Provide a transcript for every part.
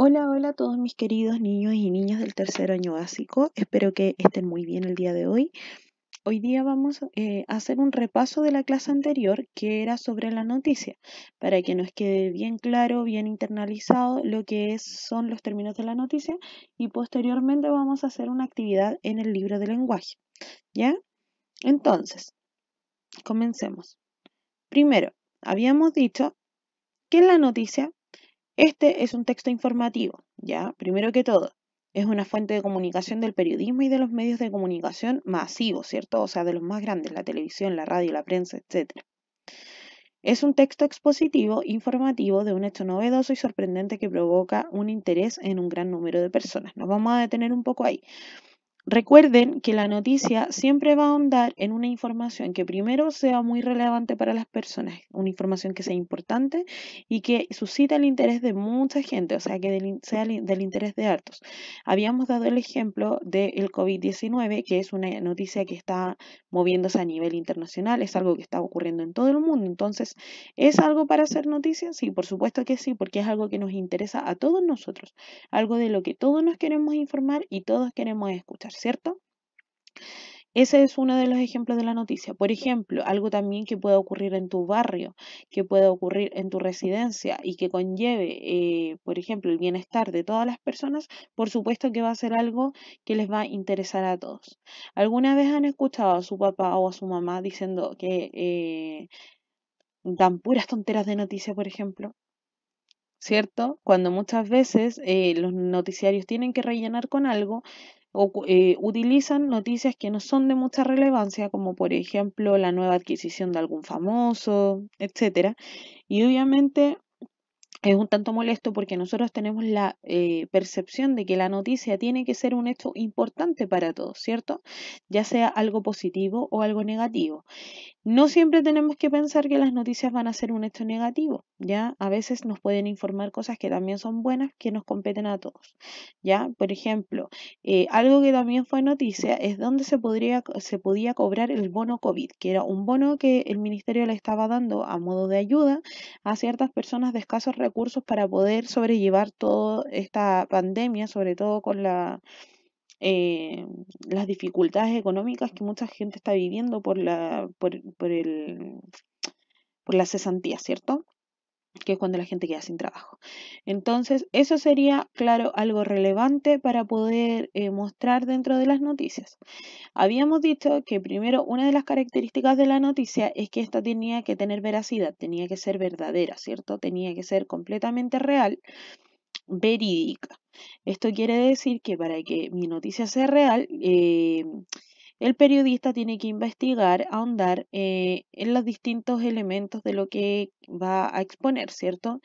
Hola, hola a todos mis queridos niños y niñas del tercer año básico. Espero que estén muy bien el día de hoy. Hoy día vamos eh, a hacer un repaso de la clase anterior que era sobre la noticia, para que nos quede bien claro, bien internalizado lo que son los términos de la noticia y posteriormente vamos a hacer una actividad en el libro de lenguaje. ¿Ya? Entonces, comencemos. Primero, habíamos dicho que la noticia este es un texto informativo, ¿ya? Primero que todo, es una fuente de comunicación del periodismo y de los medios de comunicación masivos, ¿cierto? O sea, de los más grandes, la televisión, la radio, la prensa, etc. Es un texto expositivo, informativo de un hecho novedoso y sorprendente que provoca un interés en un gran número de personas. Nos vamos a detener un poco ahí. Recuerden que la noticia siempre va a ahondar en una información que primero sea muy relevante para las personas, una información que sea importante y que suscita el interés de mucha gente, o sea, que sea del interés de hartos. Habíamos dado el ejemplo del COVID-19, que es una noticia que está moviéndose a nivel internacional, es algo que está ocurriendo en todo el mundo. Entonces, ¿es algo para hacer noticia? Sí, por supuesto que sí, porque es algo que nos interesa a todos nosotros, algo de lo que todos nos queremos informar y todos queremos escuchar. ¿Cierto? Ese es uno de los ejemplos de la noticia. Por ejemplo, algo también que puede ocurrir en tu barrio, que puede ocurrir en tu residencia y que conlleve, eh, por ejemplo, el bienestar de todas las personas, por supuesto que va a ser algo que les va a interesar a todos. ¿Alguna vez han escuchado a su papá o a su mamá diciendo que eh, dan puras tonteras de noticia, por ejemplo? ¿Cierto? Cuando muchas veces eh, los noticiarios tienen que rellenar con algo, o, eh, utilizan noticias que no son de mucha relevancia, como por ejemplo la nueva adquisición de algún famoso, etc. Y obviamente es un tanto molesto porque nosotros tenemos la eh, percepción de que la noticia tiene que ser un hecho importante para todos, ¿cierto? Ya sea algo positivo o algo negativo. No siempre tenemos que pensar que las noticias van a ser un hecho negativo, ¿ya? A veces nos pueden informar cosas que también son buenas, que nos competen a todos, ¿ya? Por ejemplo, eh, algo que también fue noticia es dónde se, podría, se podía cobrar el bono COVID, que era un bono que el ministerio le estaba dando a modo de ayuda a ciertas personas de escasos recursos para poder sobrellevar toda esta pandemia, sobre todo con eh, las dificultades económicas que mucha gente está viviendo por la, por, por el, por la cesantía, ¿cierto? Que es cuando la gente queda sin trabajo. Entonces, eso sería, claro, algo relevante para poder eh, mostrar dentro de las noticias. Habíamos dicho que primero una de las características de la noticia es que esta tenía que tener veracidad, tenía que ser verdadera, ¿cierto? Tenía que ser completamente real verídica. Esto quiere decir que para que mi noticia sea real, eh, el periodista tiene que investigar, ahondar eh, en los distintos elementos de lo que va a exponer, ¿cierto?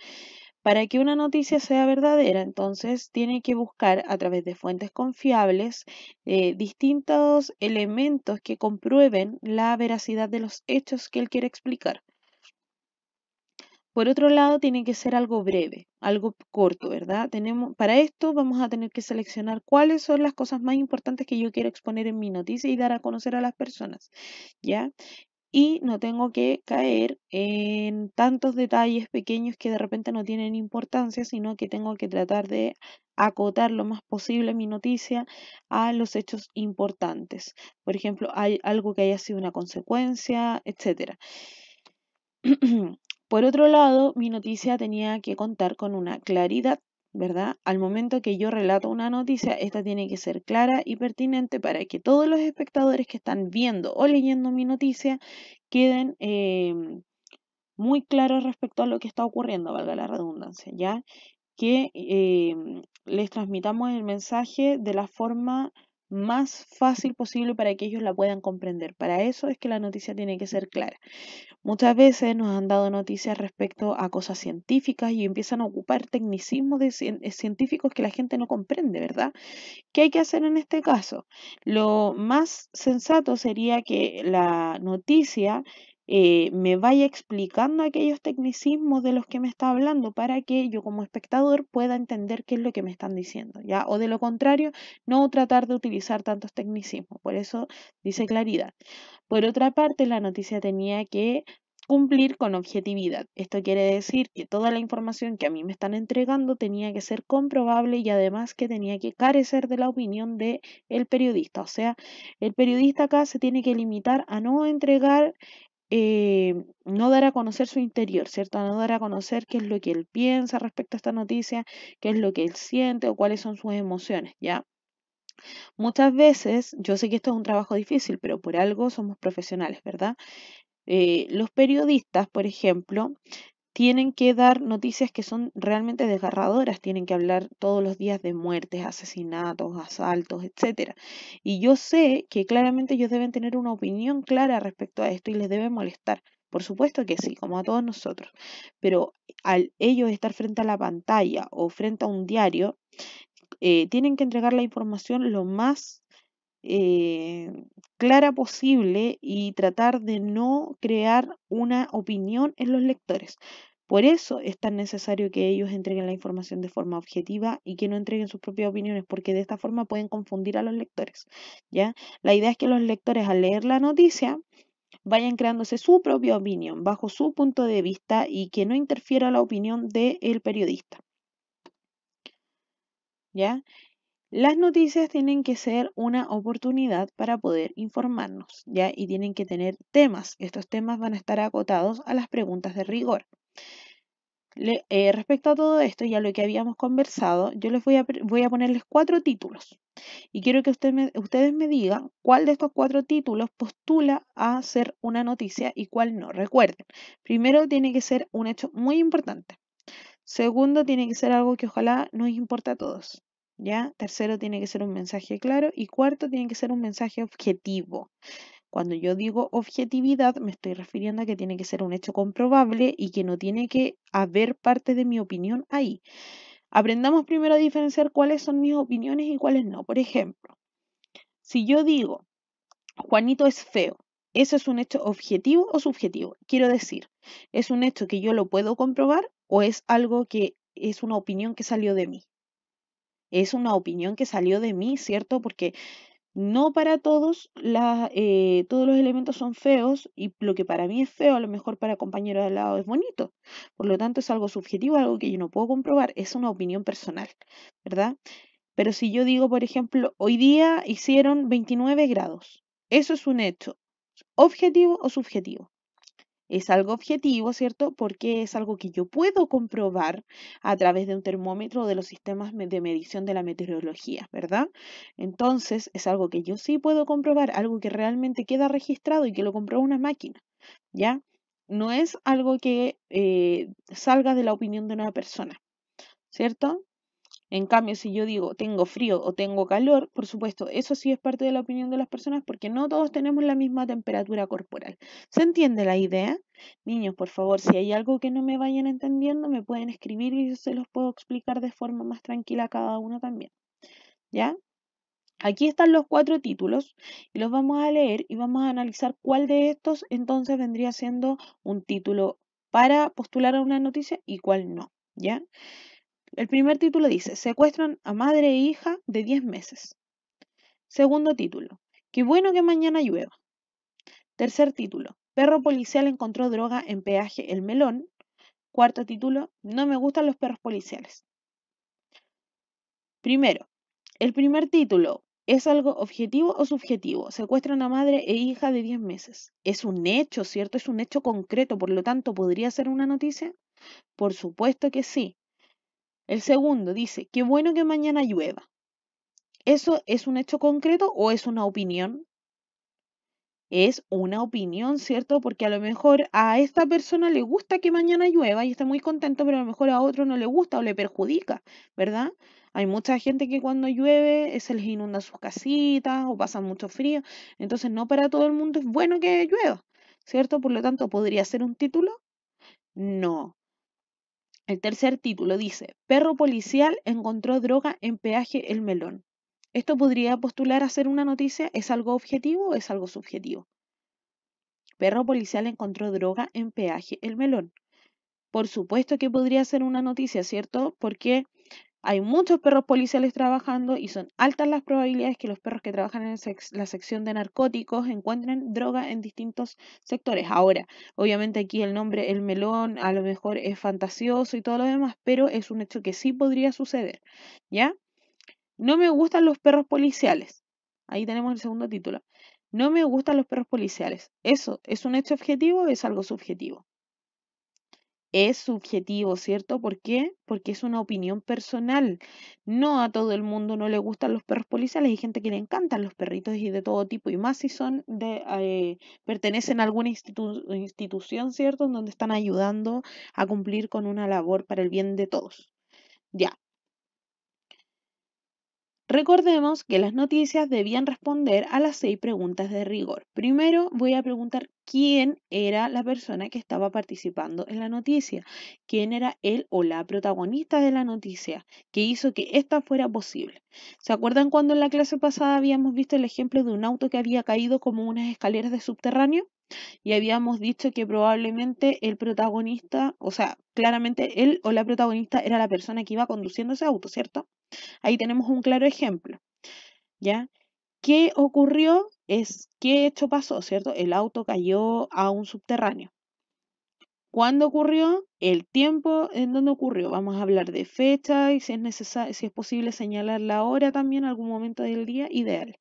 Para que una noticia sea verdadera, entonces tiene que buscar a través de fuentes confiables eh, distintos elementos que comprueben la veracidad de los hechos que él quiere explicar. Por otro lado, tiene que ser algo breve, algo corto, ¿verdad? Tenemos, para esto vamos a tener que seleccionar cuáles son las cosas más importantes que yo quiero exponer en mi noticia y dar a conocer a las personas, ¿ya? Y no tengo que caer en tantos detalles pequeños que de repente no tienen importancia, sino que tengo que tratar de acotar lo más posible mi noticia a los hechos importantes. Por ejemplo, hay algo que haya sido una consecuencia, etcétera. Por otro lado, mi noticia tenía que contar con una claridad, ¿verdad? Al momento que yo relato una noticia, esta tiene que ser clara y pertinente para que todos los espectadores que están viendo o leyendo mi noticia queden em, muy claros respecto a lo que está ocurriendo, valga la redundancia, ¿ya? Que em, les transmitamos el mensaje de la forma más fácil posible para que ellos la puedan comprender. Para eso es que la noticia tiene que ser clara. Muchas veces nos han dado noticias respecto a cosas científicas y empiezan a ocupar tecnicismos de eh, científicos que la gente no comprende, ¿verdad? ¿Qué hay que hacer en este caso? Lo más sensato sería que la noticia eh, me vaya explicando aquellos tecnicismos de los que me está hablando para que yo como espectador pueda entender qué es lo que me están diciendo, ¿ya? O de lo contrario, no tratar de utilizar tantos tecnicismos. Por eso dice claridad. Por otra parte, la noticia tenía que cumplir con objetividad. Esto quiere decir que toda la información que a mí me están entregando tenía que ser comprobable y además que tenía que carecer de la opinión del el periodista. O sea, el periodista acá se tiene que limitar a no entregar, eh, no dar a conocer su interior, ¿cierto? No dar a conocer qué es lo que él piensa respecto a esta noticia, qué es lo que él siente o cuáles son sus emociones, ¿ya? Muchas veces, yo sé que esto es un trabajo difícil, pero por algo somos profesionales, ¿verdad? Eh, los periodistas, por ejemplo, tienen que dar noticias que son realmente desgarradoras, tienen que hablar todos los días de muertes, asesinatos, asaltos, etc. Y yo sé que claramente ellos deben tener una opinión clara respecto a esto y les debe molestar. Por supuesto que sí, como a todos nosotros. Pero al ellos estar frente a la pantalla o frente a un diario, eh, tienen que entregar la información lo más eh, clara posible y tratar de no crear una opinión en los lectores. Por eso es tan necesario que ellos entreguen la información de forma objetiva y que no entreguen sus propias opiniones, porque de esta forma pueden confundir a los lectores. ¿ya? La idea es que los lectores al leer la noticia vayan creándose su propia opinión bajo su punto de vista y que no interfiera la opinión del periodista. ¿Ya? Las noticias tienen que ser una oportunidad para poder informarnos, ¿ya? Y tienen que tener temas. Estos temas van a estar acotados a las preguntas de rigor. Eh, respecto a todo esto, ya lo que habíamos conversado, yo les voy a, voy a ponerles cuatro títulos. Y quiero que ustedes me digan cuál de estos cuatro títulos postula a ser una noticia y cuál no. Recuerden, primero tiene que ser un hecho muy importante. Segundo, tiene que ser algo que ojalá nos importe a todos. ¿Ya? Tercero, tiene que ser un mensaje claro. Y cuarto, tiene que ser un mensaje objetivo. Cuando yo digo objetividad, me estoy refiriendo a que tiene que ser un hecho comprobable y que no tiene que haber parte de mi opinión ahí. Aprendamos primero a diferenciar cuáles son mis opiniones y cuáles no. Por ejemplo, si yo digo, Juanito es feo, ¿eso es un hecho objetivo o subjetivo? Quiero decir, ¿es un hecho que yo lo puedo comprobar o es algo que es una opinión que salió de mí? Es una opinión que salió de mí, ¿cierto? Porque no para todos eh, todos los elementos son feos y lo que para mí es feo, a lo mejor para compañeros de al lado es bonito. Por lo tanto, es algo subjetivo, algo que yo no puedo comprobar, es una opinión personal, ¿verdad? Pero si yo digo, por ejemplo, hoy día hicieron 29 grados, ¿eso es un hecho objetivo o subjetivo? Es algo objetivo, ¿cierto? Porque es algo que yo puedo comprobar a través de un termómetro o de los sistemas de medición de la meteorología, ¿verdad? Entonces, es algo que yo sí puedo comprobar, algo que realmente queda registrado y que lo comprueba una máquina, ¿ya? No es algo que eh, salga de la opinión de una persona, ¿cierto? En cambio, si yo digo tengo frío o tengo calor, por supuesto, eso sí es parte de la opinión de las personas porque no todos tenemos la misma temperatura corporal. ¿Se entiende la idea? Niños, por favor, si hay algo que no me vayan entendiendo, me pueden escribir y yo se los puedo explicar de forma más tranquila a cada uno también. ¿Ya? Aquí están los cuatro títulos y los vamos a leer y vamos a analizar cuál de estos entonces vendría siendo un título para postular a una noticia y cuál no, ¿ya? El primer título dice, secuestran a madre e hija de 10 meses. Segundo título, qué bueno que mañana llueva. Tercer título, perro policial encontró droga en peaje El Melón. Cuarto título, no me gustan los perros policiales. Primero, el primer título, ¿es algo objetivo o subjetivo? Secuestran a madre e hija de 10 meses. Es un hecho, ¿cierto? Es un hecho concreto, por lo tanto, ¿podría ser una noticia? Por supuesto que sí. El segundo dice, qué bueno que mañana llueva. ¿Eso es un hecho concreto o es una opinión? Es una opinión, ¿cierto? Porque a lo mejor a esta persona le gusta que mañana llueva y está muy contento, pero a lo mejor a otro no le gusta o le perjudica, ¿verdad? Hay mucha gente que cuando llueve se les inunda sus casitas o pasa mucho frío. Entonces no para todo el mundo es bueno que llueva, ¿cierto? Por lo tanto, ¿podría ser un título? No, el tercer título dice, perro policial encontró droga en peaje El Melón. ¿Esto podría postular a ser una noticia? ¿Es algo objetivo o es algo subjetivo? Perro policial encontró droga en peaje El Melón. Por supuesto que podría ser una noticia, ¿cierto? Porque hay muchos perros policiales trabajando y son altas las probabilidades que los perros que trabajan en la sección de narcóticos encuentren droga en distintos sectores. Ahora, obviamente aquí el nombre El Melón a lo mejor es fantasioso y todo lo demás, pero es un hecho que sí podría suceder, ¿ya? No me gustan los perros policiales. Ahí tenemos el segundo título. No me gustan los perros policiales. ¿Eso es un hecho objetivo es algo subjetivo? Es subjetivo, ¿cierto? ¿Por qué? Porque es una opinión personal. No a todo el mundo no le gustan los perros policiales, hay gente que le encantan los perritos y de todo tipo, y más si son de, eh, pertenecen a alguna institución, ¿cierto? Donde están ayudando a cumplir con una labor para el bien de todos. Ya. Recordemos que las noticias debían responder a las seis preguntas de rigor. Primero voy a preguntar quién era la persona que estaba participando en la noticia, quién era él o la protagonista de la noticia, que hizo que esta fuera posible. ¿Se acuerdan cuando en la clase pasada habíamos visto el ejemplo de un auto que había caído como unas escaleras de subterráneo? Y habíamos dicho que probablemente el protagonista, o sea, claramente él o la protagonista era la persona que iba conduciendo ese auto, ¿cierto? Ahí tenemos un claro ejemplo. ¿Ya? ¿Qué ocurrió? Es qué hecho pasó, ¿cierto? El auto cayó a un subterráneo. ¿Cuándo ocurrió? El tiempo en donde ocurrió. Vamos a hablar de fecha y si es necesario, si es posible señalar la hora también, algún momento del día ideal.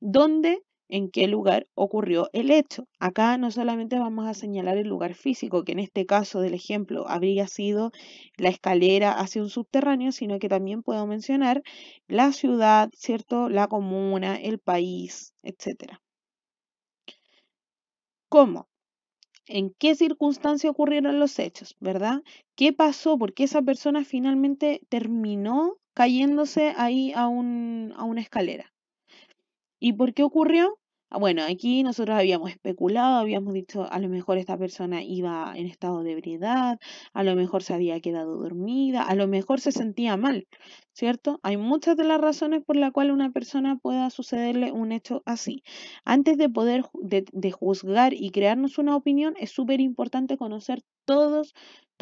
¿Dónde? En qué lugar ocurrió el hecho. Acá no solamente vamos a señalar el lugar físico, que en este caso del ejemplo habría sido la escalera hacia un subterráneo, sino que también puedo mencionar la ciudad, ¿cierto? La comuna, el país, etc. ¿Cómo? ¿En qué circunstancia ocurrieron los hechos, verdad? ¿Qué pasó? ¿Por qué esa persona finalmente terminó cayéndose ahí a, a una escalera? ¿Y por qué ocurrió? Ah, bueno, aquí nosotros habíamos especulado, habíamos dicho a lo mejor esta persona iba en estado de ebriedad, a lo mejor se había quedado dormida, a lo mejor se sentía mal, ¿cierto? Hay muchas de las razones por las cuales una persona pueda sucederle un hecho así. Antes de poder de, de juzgar y crearnos una opinión, es súper importante conocer todos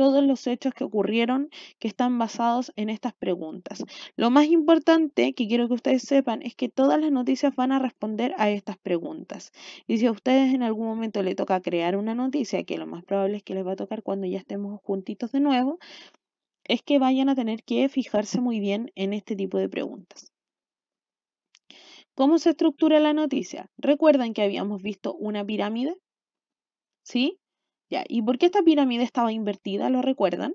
todos los hechos que ocurrieron que están basados en estas preguntas. Lo más importante que quiero que ustedes sepan es que todas las noticias van a responder a estas preguntas. Y si a ustedes en algún momento le toca crear una noticia, que lo más probable es que les va a tocar cuando ya estemos juntitos de nuevo, es que vayan a tener que fijarse muy bien en este tipo de preguntas. ¿Cómo se estructura la noticia? ¿Recuerdan que habíamos visto una pirámide? ¿Sí? ¿Y por qué esta pirámide estaba invertida? ¿Lo recuerdan?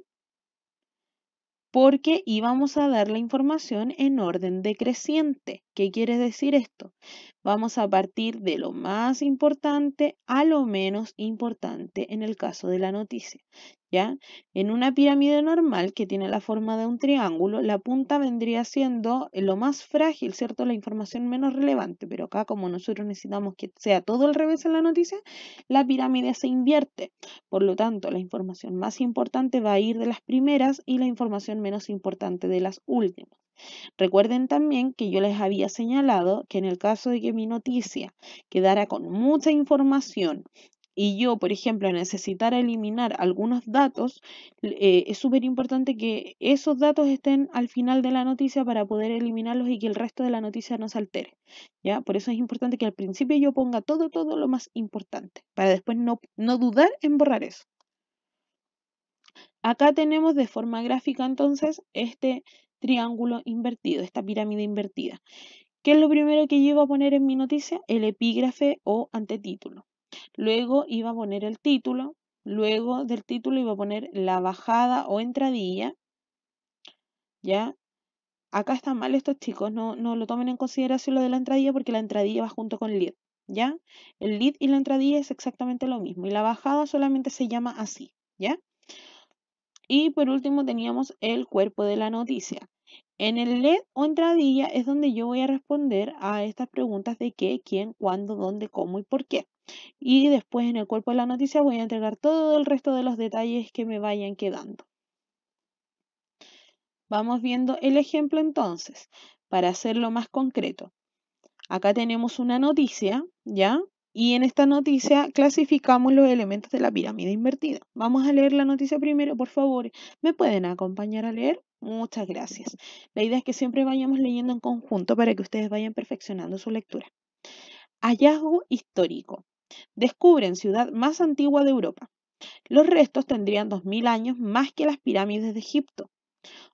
Porque íbamos a dar la información en orden decreciente. ¿Qué quiere decir esto? Vamos a partir de lo más importante a lo menos importante en el caso de la noticia. ¿Ya? En una pirámide normal que tiene la forma de un triángulo, la punta vendría siendo lo más frágil, ¿cierto? La información menos relevante, pero acá como nosotros necesitamos que sea todo al revés en la noticia, la pirámide se invierte. Por lo tanto, la información más importante va a ir de las primeras y la información menos importante de las últimas. Recuerden también que yo les había señalado que en el caso de que mi noticia quedara con mucha información y yo, por ejemplo, necesitara eliminar algunos datos, eh, es súper importante que esos datos estén al final de la noticia para poder eliminarlos y que el resto de la noticia no se altere. ¿ya? Por eso es importante que al principio yo ponga todo, todo lo más importante, para después no, no dudar en borrar eso. Acá tenemos de forma gráfica entonces este triángulo invertido, esta pirámide invertida. ¿Qué es lo primero que yo iba a poner en mi noticia? El epígrafe o antetítulo. Luego iba a poner el título. Luego del título iba a poner la bajada o entradilla. ¿Ya? Acá están mal estos chicos, no, no lo tomen en consideración lo de la entradilla porque la entradilla va junto con lead. ¿Ya? El lead y la entradilla es exactamente lo mismo y la bajada solamente se llama así. ¿Ya? Y por último teníamos el cuerpo de la noticia. En el LED o entradilla es donde yo voy a responder a estas preguntas de qué, quién, cuándo, dónde, cómo y por qué. Y después en el cuerpo de la noticia voy a entregar todo el resto de los detalles que me vayan quedando. Vamos viendo el ejemplo entonces, para hacerlo más concreto. Acá tenemos una noticia, ¿ya? Y en esta noticia clasificamos los elementos de la pirámide invertida. Vamos a leer la noticia primero, por favor. ¿Me pueden acompañar a leer? Muchas gracias. La idea es que siempre vayamos leyendo en conjunto para que ustedes vayan perfeccionando su lectura. Hallazgo histórico. Descubren ciudad más antigua de Europa. Los restos tendrían 2.000 años más que las pirámides de Egipto.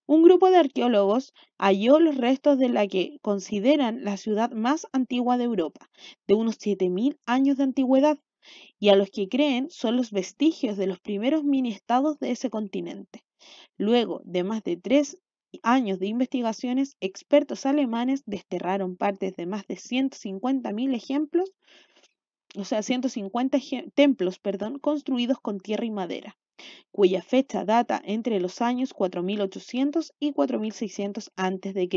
Un grupo de arqueólogos halló los restos de la que consideran la ciudad más antigua de Europa, de unos 7.000 años de antigüedad, y a los que creen son los vestigios de los primeros mini-estados de ese continente. Luego de más de tres años de investigaciones, expertos alemanes desterraron partes de más de 150.000 ejemplos, o sea, 150 templos, perdón, construidos con tierra y madera, cuya fecha data entre los años 4800 y 4600 a.C.,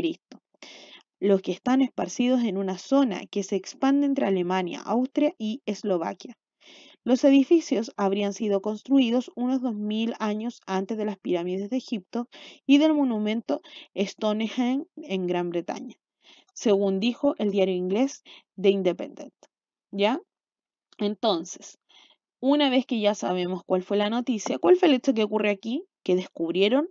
los que están esparcidos en una zona que se expande entre Alemania, Austria y Eslovaquia. Los edificios habrían sido construidos unos 2000 años antes de las pirámides de Egipto y del monumento Stonehenge en Gran Bretaña, según dijo el diario inglés The Independent. ¿Ya? Entonces, una vez que ya sabemos cuál fue la noticia, ¿cuál fue el hecho que ocurrió aquí? Que descubrieron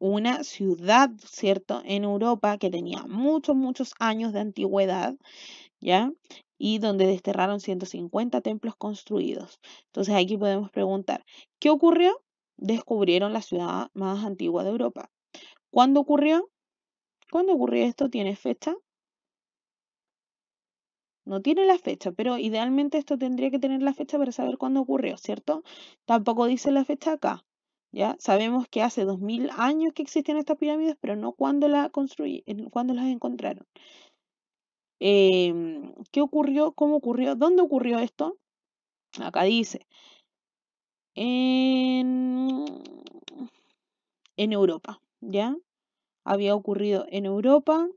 una ciudad, ¿cierto?, en Europa que tenía muchos, muchos años de antigüedad, ¿ya? y donde desterraron 150 templos construidos. Entonces aquí podemos preguntar, ¿qué ocurrió? Descubrieron la ciudad más antigua de Europa. ¿Cuándo ocurrió? ¿Cuándo ocurrió esto? ¿Tiene fecha? No tiene la fecha, pero idealmente esto tendría que tener la fecha para saber cuándo ocurrió, ¿cierto? Tampoco dice la fecha acá. ¿Ya? Sabemos que hace 2000 años que existen estas pirámides, pero no cuándo, la cuándo las encontraron. Em, ¿Qué ocurrió? ¿Cómo ocurrió? ¿Dónde ocurrió esto? Acá dice. En, en Europa, ¿ya? Había ocurrido en Europa,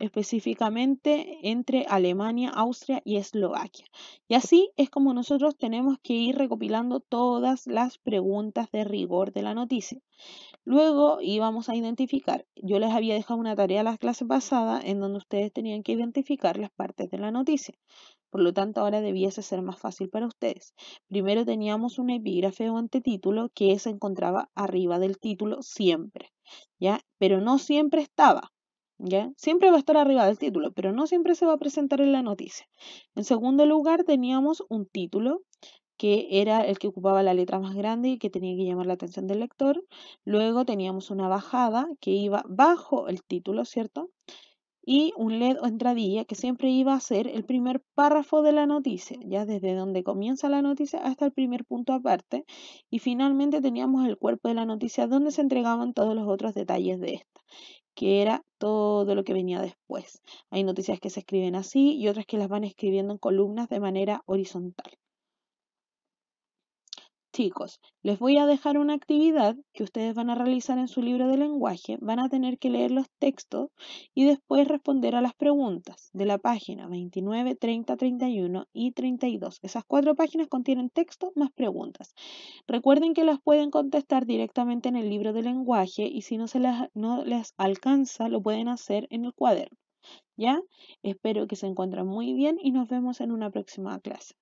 específicamente entre Alemania, Austria y Eslovaquia. Y así es como nosotros tenemos que ir recopilando todas las preguntas de rigor de la noticia. Luego íbamos a identificar, yo les había dejado una tarea a la clase pasada en donde ustedes tenían que identificar las partes de la noticia. Por lo tanto, ahora debiese ser más fácil para ustedes. Primero teníamos un epígrafe o antetítulo que se encontraba arriba del título siempre, ¿ya? Pero no siempre estaba, ¿ya? Siempre va a estar arriba del título, pero no siempre se va a presentar en la noticia. En segundo lugar, teníamos un título que era el que ocupaba la letra más grande y que tenía que llamar la atención del lector. Luego teníamos una bajada que iba bajo el título, ¿cierto? Y un LED o entradilla que siempre iba a ser el primer párrafo de la noticia, ya desde donde comienza la noticia hasta el primer punto aparte. Y finalmente teníamos el cuerpo de la noticia donde se entregaban todos los otros detalles de esta, que era todo lo que venía después. Hay noticias que se escriben así y otras que las van escribiendo en columnas de manera horizontal. Chicos, les voy a dejar una actividad que ustedes van a realizar en su libro de lenguaje. Van a tener que leer los textos y después responder a las preguntas de la página 29, 30, 31 y 32. Esas cuatro páginas contienen texto más preguntas. Recuerden que las pueden contestar directamente en el libro de lenguaje y si no, se las, no les alcanza, lo pueden hacer en el cuaderno. ¿Ya? Espero que se encuentren muy bien y nos vemos en una próxima clase.